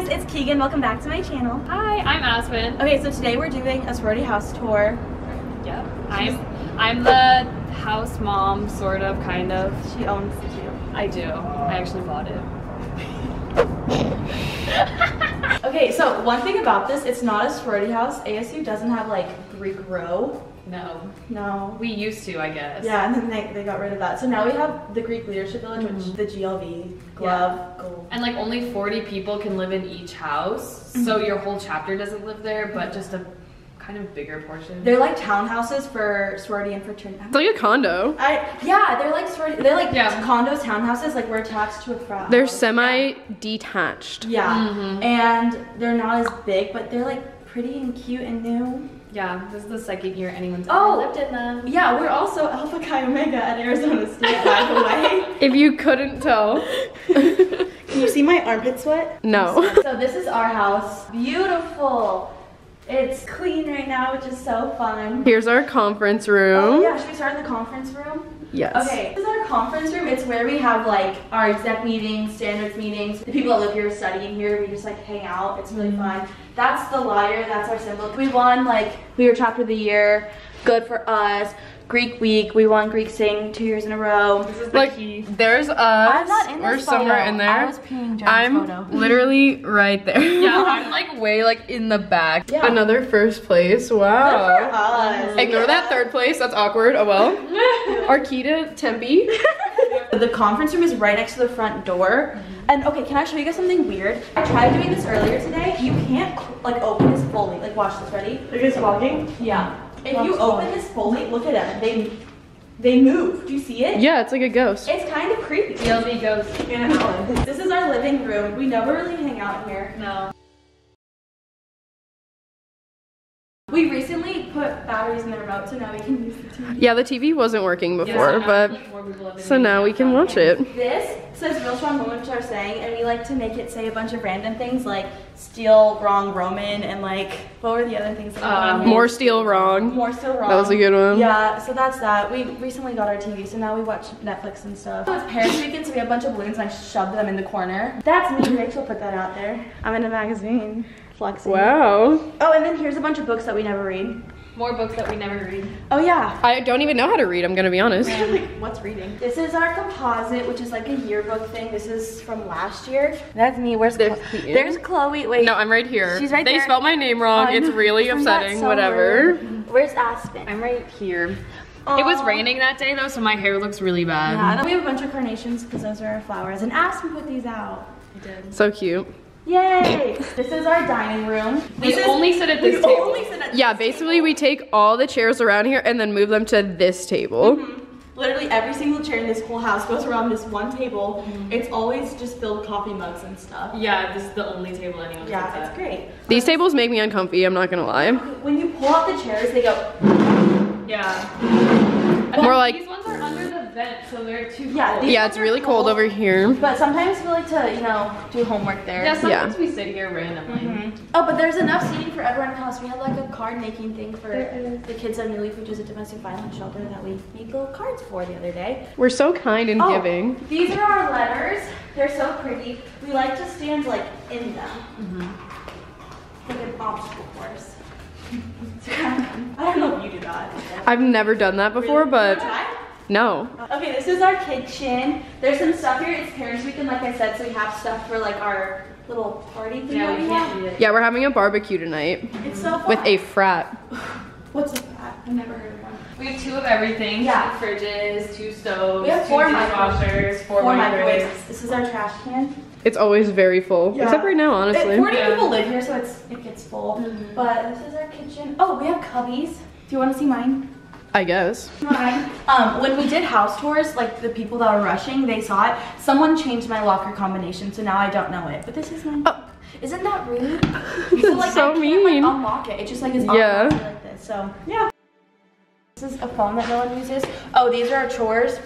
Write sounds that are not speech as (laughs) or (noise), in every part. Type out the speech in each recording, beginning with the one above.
guys, it's Keegan. Welcome back to my channel. Hi, I'm Aspen. Okay, so today we're doing a sorority house tour. Yep. I'm I'm the house mom, sort of, kind of. She owns the two. I do. I actually bought it. Okay, so one thing about this, it's not a sorority house. ASU doesn't have like Greek row. No. No. We used to, I guess. Yeah, and then they, they got rid of that. So now we have the Greek Leadership Village, which mm-hmm. the GLV, glove, gold. And like only 40 people can live in each house, mm-hmm. so your whole chapter doesn't live there, but mm-hmm. just a kind of bigger portion. They're like townhouses for sorority and fraternity. It's like a condo. I yeah, they're like sorority. They're like Yeah. condos, townhouses. Like we're attached to a frat. They're semi detached. Yeah, Mhm. and they're not as big, but they're like pretty and cute and new. yeah, this is the second year anyone's Oh. ever lived in them. Yeah, we're also Alpha Chi Omega at Arizona State, by the way. (laughs) If you couldn't tell. Can you see my armpit sweat? No. So this is our house. Beautiful. It's clean right now, which is so fun. Here's our conference Oh room. yeah, should we start in the conference room? Yes. Okay, this is our conference room. It's where we have like our exec meetings, standards meetings. The people that live here are studying here. We just like hang out. It's really fun. That's the lyre. That's our symbol. We won like we were chapter of the year. Good for us. Greek week. We won Greek sing two years in a row. This is the Like, key. there's us. I'm not in this We're photo. somewhere in there. I was peeing during I'm photo. (laughs) literally right there. Yeah. I'm (laughs) like way like in the back. Yeah. Another first place. Good for Wow. us. Ignore that third place. That's awkward. Oh well. (laughs) Arkita Tempe. The conference room is right next to the front door. Mm-hmm. And okay, can I show you guys something weird? I tried doing this earlier today. You can't like open this fully. Like watch this, ready? Are you guys vlogging? Yeah. If you open this fully, look at them. They they move. Do you see it? Yeah, it's like a ghost. It's kind of creepy. GLV goes. This is our living room. We never really hang out here. No. We recently put batteries in the remote, so now we can use the TV. Yeah, the TV wasn't working before, but so now we can watch it. This says real strong woman, which I saying, and we like to make it say a bunch of random things like steal, wrong, Roman, and like what were the other things? that Um, wanted? More steel wrong. more still wrong. That was a good one. Yeah, so that's that. We recently got our TV, so now we watch Netflix and stuff. So it's parents weekend, so we have a bunch of balloons and I shoved them in the corner. That's me. Rachel put that out there. I'm in a magazine. Flexing. Wow. Oh, and then here's a bunch of books that we never read. More books that we never read. Oh yeah. I don't even know how to read, I'm gonna be honest. (laughs) like, what's reading? This is our composite, which is like a yearbook thing. This is from last year. That's me. Where's There's Chloe? Keaton. There's Chloe. Wait. No, I'm right here. She's right they there. spelled my name wrong. I It's really upsetting. so Whatever. rude? Where's Aspen? I'm right here. It was raining that day though, so my hair looks really bad. Yeah, we have a bunch of carnations because those are our flowers. And Aspen put these out. So cute. Yay! this is our dining room. We This is- only sit at this we table. only sit at Yeah, this basically we take all the chairs around here and then move them to this table. table. Literally every single chair in this whole house goes around this one table. Mm-hmm. It's always just filled with coffee mugs and stuff. Yeah, this is the only table anyone Yeah, it's at. great. These tables make me uncomfy, I'm not gonna lie. When you pull out the chairs, they go. Yeah. And More then like- vent, so they're too Yeah, cold. Yeah, it's really cold over here. But sometimes we like to, you know, do homework there. Yeah, sometimes we sit here randomly. Oh, but there's enough seating for everyone in the house. We had like a card making thing for the kids at New Leaf, which is a domestic violence shelter that we made little cards for the other day. We're so kind and Oh, giving. These are our letters. They're so pretty. We like to stand like in them. Mm-hmm. Like an obstacle course. (laughs) I don't know if you do that. I've never done that before, Really? but You wanna try? No. Okay, this is our kitchen. There's some stuff here. It's Parents Weekend, like I said, so we have stuff for like our little party thing Yeah, that we, we have. Eat it. Yeah, we're having a barbecue tonight It's so fun. with a frat. (sighs) What's a frat? I've never heard of one. We have two of everything. Yeah. Two fridges, two stoves, We have two four dishwashers, four, Four microwaves. microwaves. This is our trash can. It's always very full. Yeah. Except right now, honestly. It- Forty Yeah. people live here, so it's it gets full. Mhm. But this is our kitchen. Oh, we have cubbies. Do you want to see mine? I guess. Um, when we did house tours, like the people that were rushing, they saw it. Someone changed my locker combination, so now I don't know it. But this is mine. Oh. Isn't that rude? (laughs) That's so I can't, mean. Like, unlock it. It just like is Yeah. like this. So yeah. This is a phone that no one uses. Oh, these are our chores.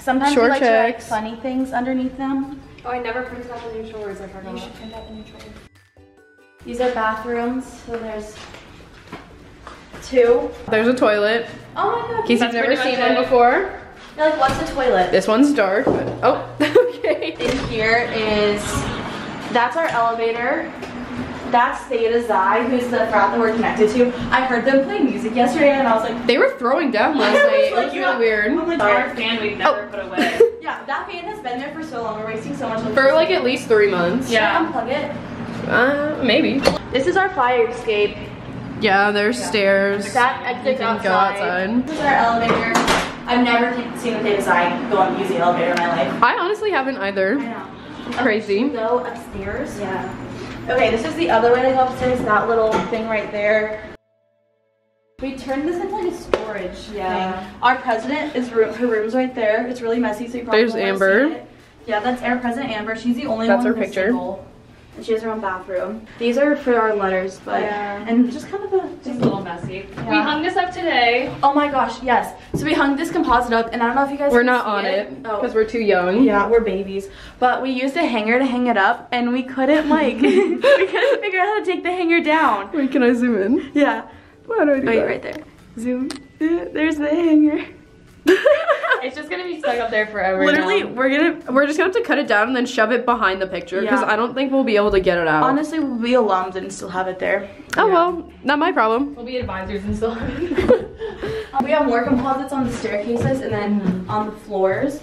Sometimes Chore we like to write funny things underneath them. Oh, I never printed out the new chores. I forgot. You should print out the new tray. These are bathrooms. So there's two. There's a toilet. Oh my god. In case you've That's never seen one before. You're like, what's a toilet? This one's dark, but oh, (laughs) okay. In here is That's our elevator. That's Theta Xi, who's the frat that we're connected to. I heard them playing music yesterday and I was like, They were throwing down (laughs) last I was night. It like, was yeah. really weird. I'm like, Our fan we've never Oh. put away. (laughs) yeah, that fan has been there for so long. We're wasting so much. For like at least three months. Should I Yeah. unplug it. Uh, maybe. This is our fire escape. Yeah, there's stairs. That exit You can go outside. This is our elevator. I've never seen the Theta Xi go and use the elevator in my life. I honestly haven't either. I know. Crazy. Okay, go upstairs? Yeah. Okay, this is the other way to go upstairs. That little thing right there. We turned this into like a storage Yeah. thing. Our president is room. Her room's right there. It's really messy, so you probably There's won't Amber. see it. Yeah, that's our president Amber. She's the only one. That's her picture. single. And she has her own bathroom. These are for our letters, but Yeah. and just kind of a Just a little messy. We hung this up today. Oh my gosh, yes. So we hung this composite up, and I don't know if you guys. We're can not see on it Oh. because we're too young. Yeah, we're babies. But we used a hanger to hang it up, and we couldn't like (laughs) we couldn't figure out how to take the hanger down. Wait, can I zoom in? Yeah. Why do I do Wait, that? right there. Zoom. (laughs) There's the hanger. (laughs) It's just gonna be stuck up there forever. Literally, now. we're gonna we're just gonna have to cut it down and then shove it behind the picture because Yeah. I don't think we'll be able to get it out. Honestly, we'll be alums and still have it there. oh Yeah. well, not my problem. We'll be advisors and stuff. (laughs) We have more composites on the staircases and then mm-hmm. on the floors.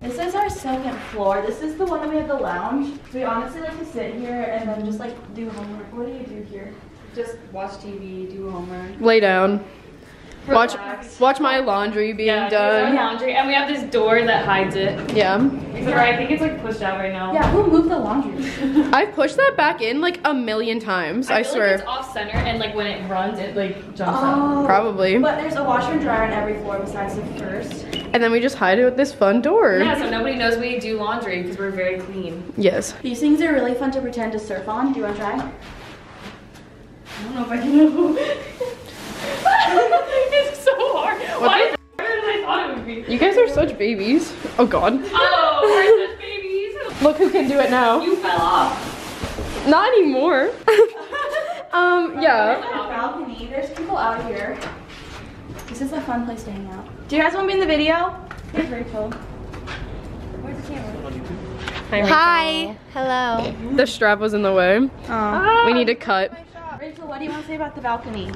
This is our second floor. This is the one that we have the lounge. We honestly like to sit here and then just like do homework. What do you do here? just watch TV, do homework. Lay down. Watch Relax. watch my laundry being yeah, here's our done. laundry, and we have this door that hides it. Yeah. Except for I think it's like pushed out right now. Yeah, who moved the laundry? (laughs) I've pushed that back in like a million times. I, feel swear. Like it's off center, and like when it runs, it like jumps out. Oh. Probably. But there's a washer and dryer on every floor besides the first. And then we just hide it with this fun door. Yeah, so nobody knows we do laundry because we're very clean. Yes. These things are really fun to pretend to surf on. Do you want to try? I don't know if I can know. (laughs) it's so hard. Why is it harder than I thought it would be? You guys are such babies. Oh god. Oh, we're such babies. Look who can do it now. You fell off. Not anymore. (laughs) um, There's yeah. like balcony. There's people out here. This is a fun place to hang out. Do you guys want to be in the video? Here's Rachel. Where's the camera? Hi. Hello. The strap was in the way. Oh. We need to cut. Rachel, what do you want to say about the balcony?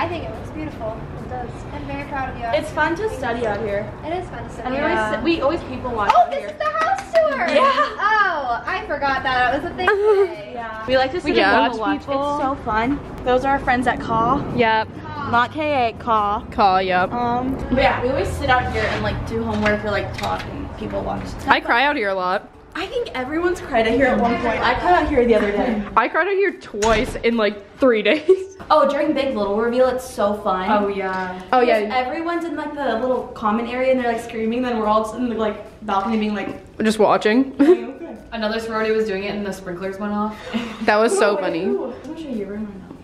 I think it looks beautiful. It does. I'm very proud of you. It's fun to study out here. it is fun to see. And we always sit- we always people watch Oh, this here. is the house tour. Yeah. Oh, I forgot that. It was a thing today. (laughs) Yeah. We like to sit Yeah. and watch people. It's so fun. Those are our friends at CAW. Yep. Not KA, CAW. Call, yep. Um, but yeah, we always sit out here and like do homework or like talk and people watch. I cry out here a lot. I think everyone's cried out here at one point. I cried out here the other day. I cried out here twice in like three days. (laughs) Oh, during Big Little Reveal, it's so fun. Oh yeah. Oh yeah, Everyone's in like the little common area and they're like screaming, then we're all just in the like balcony being like, just watching. (laughs) okay. Another sorority was doing it, and the sprinklers went off. (laughs) that was so funny. Ooh, I'm gonna you right now.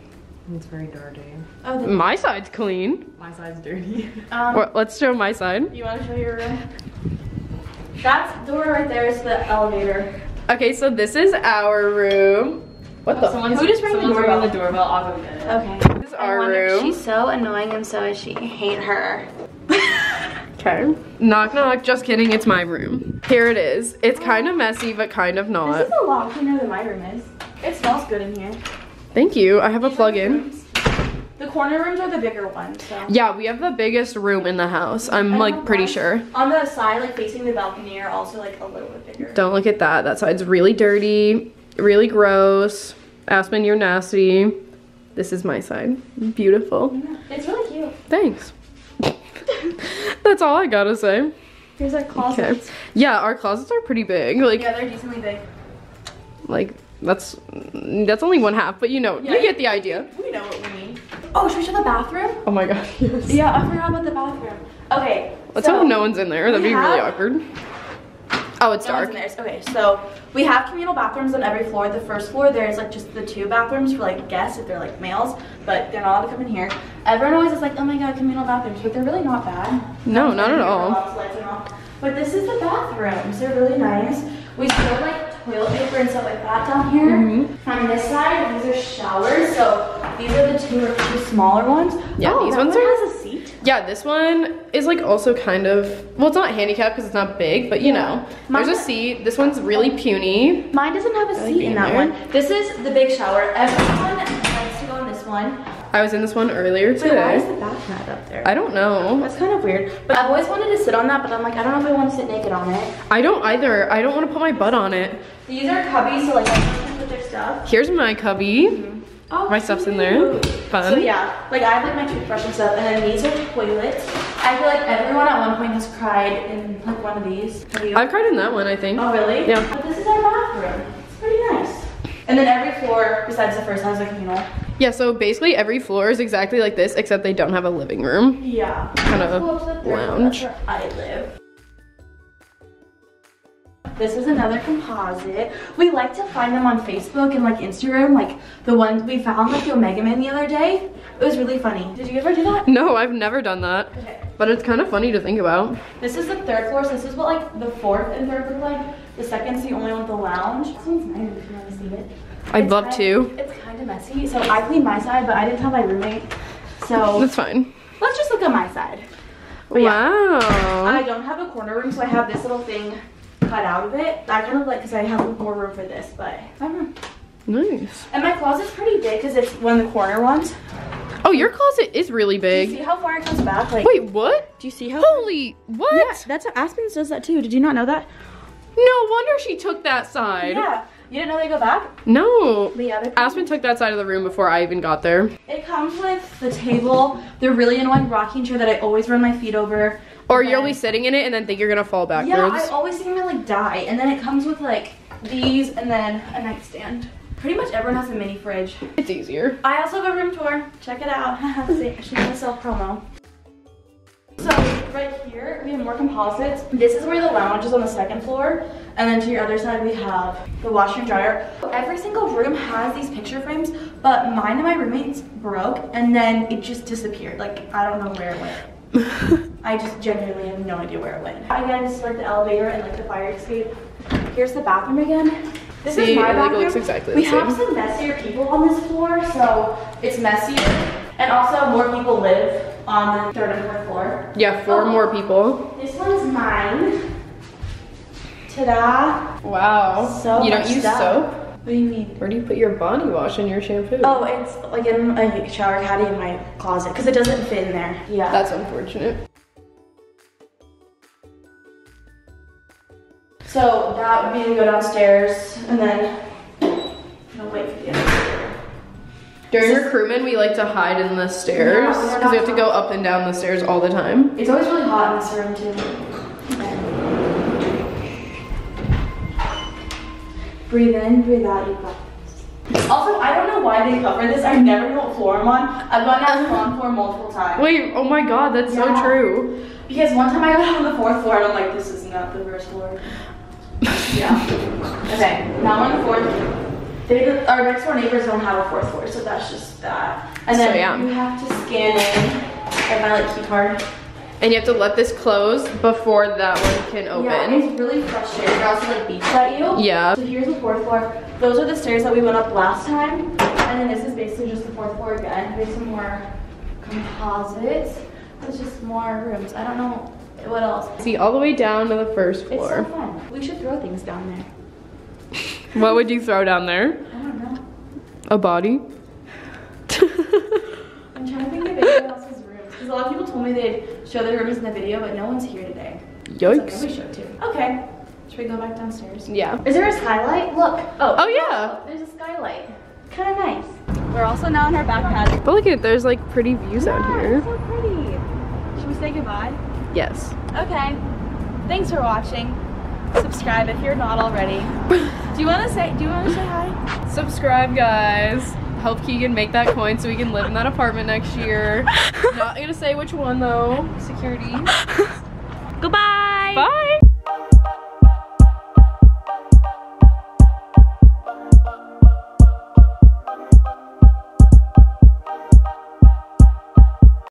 it's very dirty. Oh, My side's clean. My side's dirty. um, Well, Let's show my side. you want to show your room? That door right there is the elevator. Okay, so this is our room. What the? Oh, someone's, Who just rang the doorbell? the doorbell. I'll go get it. Okay. This is our room. She's so annoying and so is she. Hate her. (laughs) Okay. Knock knock. Just kidding. It's my room. Here it is. It's oh. kind of messy, but kind of not. This is a lot cleaner than my room is. It smells good in here. Thank you. I have a These are plug the in. rooms. The corner rooms are the bigger ones, so. Yeah, we have the biggest room in the house. I'm like pretty sure. On the side, like facing the balcony, are also like a little bit bigger. Don't look at that. That side's really dirty, really gross. Aspen, you're nasty. This is my side. Beautiful. Mm-hmm. It's really cute. Thanks. (laughs) That's all I gotta say. Here's our Okay. closets. Yeah, our closets are pretty big. Like, Yeah, they're decently big. like that's that's only one half, but you know, Yeah. you get the idea. We know what we mean. Oh, should we show the bathroom? Oh my god. Yes. (laughs) Yeah, I forgot about the bathroom. Okay. Let's so hope no one's in there. That'd be really awkward. Oh, it's no dark. Okay, so we have communal bathrooms on every floor. The first floor, there's like just the two bathrooms for like guests if they're like males, but they're not allowed to come in here. Everyone always is like, oh my god, communal bathrooms, but they're really not bad. No, not at all. lots of lights and all. But this is the bathrooms. They're really nice. We store like toilet paper and stuff like that down here. Mm-hmm. On this side, these are showers. So these are the two, two smaller ones. Yeah, oh, these ones one are- has a seat. Yeah, this one is like also kind of, well, it's not handicapped because it's not big, but you know, Mine- there's a seat. This one's really puny. Mine doesn't have a seat in that there. one. This is the big shower. Everyone likes to go in this one. I was in this one earlier Wait, why is the bath mat up there? I don't know. That's kind of weird. But I've always wanted to sit on that, but I'm like, I don't know if I want to sit naked on it. I don't either. I don't want to put my butt on it. These are cubbies, so like everyone can put their stuff. Here's my cubby. Mm-hmm. Oh, My stuff's in there. Fun. So yeah, like I have like my toothbrush and stuff, and then these are toilets. I feel like everyone at one point has cried in like one of these. Have you? I've cried in that one, I think. oh really? Yeah. But this is our bathroom. It's pretty nice. And then every floor besides the first has a communal. Yeah, so basically every floor is exactly like this, except they don't have a living room. Yeah. Kinda Let's go up to the third floor. lounge. That's where I live. This is another composite. We like to find them on Facebook and like Instagram, like the ones we found like the Omega Man the other day. It was really funny. Did you ever do that? No, I've never done that. Okay. But it's kind of funny to think about. This is the third floor, so this is what like the fourth and third look like. The second's the only one with the lounge. This one's nice if you want to see it. I'd It's love kind- to. It's kind of messy, so I cleaned my side, but I didn't tell my roommate. So (laughs) That's fine. let's just look at my side. But yeah. Wow. I don't have a corner room, so I have this little thing cut out of it. I kind of like because I have more room for this, but I don't know. Nice. And my closet's pretty big because it's one of the corner ones. Oh, your closet is really Do you see big. how far it comes back? Like, Wait, what? do you see how? Holy, what? Yeah, that's what Aspen's does that too. Did you not know that? No wonder she took that side. Yeah. You didn't know they go back? No. Yeah, they're Aspen took that side of the room before I even got there. It comes with the table, the really annoying rocking chair that I always run my feet over. Or you'll be sitting in it and then think you're gonna fall backwards. Yeah. I always think I'm gonna like die. And then it comes with like these and then a nightstand. Pretty much everyone has a mini fridge. it's easier. I also have a room tour. Check it out. (laughs) See, She's gonna sell promo. So right here we have more composites. This is where the lounge is on the second floor, and then to your other side we have the washer and dryer. Every single room has these picture frames, but mine and my roommates broke, and then it just disappeared. Like I don't know where it went. (laughs) I just genuinely have no idea where it went. Again, this is like the elevator and like the fire escape. Here's the bathroom again. This See, is my it, like, bathroom. looks exactly we have some messier people on this floor, so it's messier. And also more people live on the third and fourth floor. Yeah, four Oh. more people. This one's mine. Ta-da. Wow. So you don't use stuff. soap? What do you mean? Where do you put your body wash and your shampoo? Oh, it's like in a shower caddy in my closet because it doesn't fit in there. Yeah. That's unfortunate. So that would be to go downstairs and then no wait for the other. During recruitment, we like to hide in the stairs Yeah, we're because we have to go up and down the stairs all the time. It's always really hot in this room too. Breathe in, breathe out, you got this. Also, I don't know why they cover this. I never know what floor I'm on. I've gone down the floor multiple times. Wait, oh my god, that's Yeah. so true. Because one time I got on the fourth floor and I'm like, this is not the first floor. Yeah. Okay, now on the fourth. They, our next door neighbors don't have a fourth floor, so that's just that. And So, then yeah. you have to scan in. I have my like key card. And you have to let this close before that one can open. Yeah, it's really frustrating. It also like beeps at you. Yeah. So here's the fourth floor. Those are the stairs that we went up last time. And then this is basically just the fourth floor again. There's some more composites. There's just more rooms. I don't know what else. See, all the way down to the first It's so floor. fun. We should throw things down there. (laughs) What would you throw down there? I don't know. A body? (laughs) I'm trying to think of anyone else's rooms. Because a lot of people told me they'd show their rooms in the video, but no one's here today. So we Yikes. should too. Okay. Should we go back downstairs? Yeah. Is there a skylight? Look. Oh. Oh, yeah. Oh, there's a skylight. Kind of nice. We're also now in our back. But look at there's like pretty views out here. so pretty. Should we say goodbye? Yes. Okay. Thanks for watching. Subscribe if you're not already. (laughs) do you want to say? Do you want to say hi? Subscribe, guys. Help Keegan make that coin so we can live in that apartment next year. (laughs) Not gonna say which one though. Security. (laughs) Goodbye. Bye.